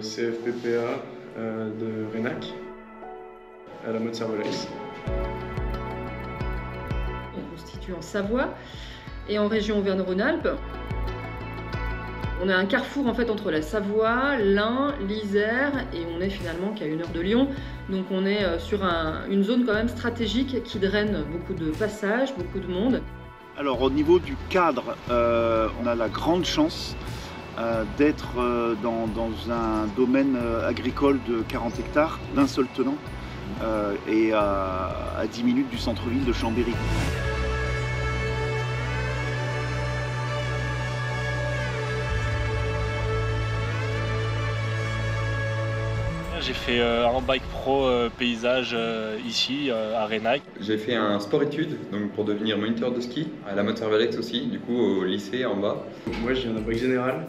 CFPPA de Renac à la mode Servolex. On constitue en Savoie et en région Auvergne-Rhône-Alpes. On a un carrefour en fait entre la Savoie, l'Ain, l'Isère et on est finalement qu'à une heure de Lyon. Donc on est euh, sur une zone quand même stratégique qui draine beaucoup de passages, beaucoup de monde. Alors au niveau du cadre, euh, on a la grande chance euh, d'être dans, un domaine agricole de 40 hectares d'un seul tenant et à, à 10 minutes du centre-ville de Chambéry. J'ai fait euh, un bike pro euh, paysage euh, ici à Renac. J'ai fait un sport-études donc pour devenir moniteur de ski à la motte aussi, du coup au lycée en bas. Moi j'ai un bac général,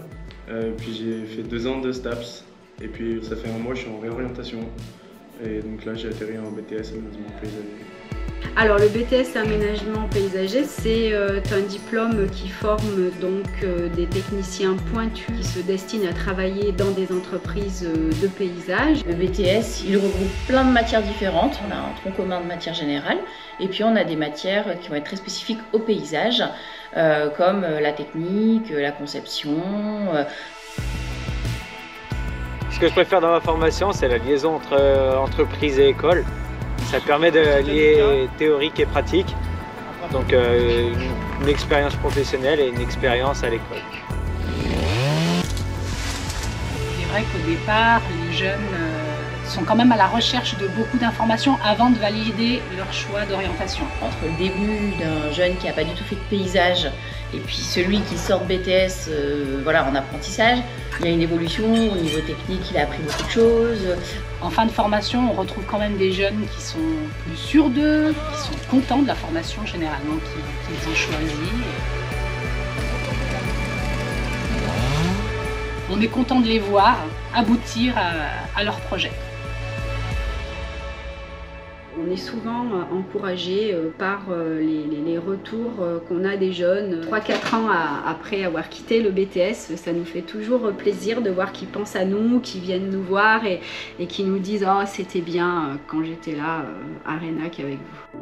puis j'ai fait deux ans de STAPS et puis ça fait un mois je suis en réorientation et donc là j'ai atterri en BTS. Alors le BTS aménagement paysager, c'est euh, un diplôme qui forme donc euh, des techniciens pointus qui se destinent à travailler dans des entreprises euh, de paysage. Le BTS, il regroupe plein de matières différentes. On a un tronc commun de matière générale et puis on a des matières qui vont être très spécifiques au paysage, comme la technique, la conception. Ce que je préfère dans ma formation, c'est la liaison entre entreprise et école. Ça permet de lier théorique et pratique, donc euh, une, expérience professionnelle et une expérience à l'école. C'est vrai qu'au départ, les jeunes sont quand même à la recherche de beaucoup d'informations avant de valider leur choix d'orientation. Entre le début d'un jeune qui n'a pas du tout fait de paysage et puis celui qui sort de BTS euh, voilà, en apprentissage, il y a une évolution au niveau technique, il a appris beaucoup de choses. En fin de formation, on retrouve quand même des jeunes qui sont plus sûrs d'eux, qui sont contents de la formation généralement qu'ils ont choisie. On est content de les voir aboutir à leur projet on est souvent euh, encouragé euh, par euh, les, retours qu'on a des jeunes 3-4 ans après avoir quitté le BTS. Ça nous fait toujours plaisir de voir qu'ils pensent à nous, qu'ils viennent nous voir et, et qui nous disent « Oh, c'était bien quand j'étais là à Renac avec vous ».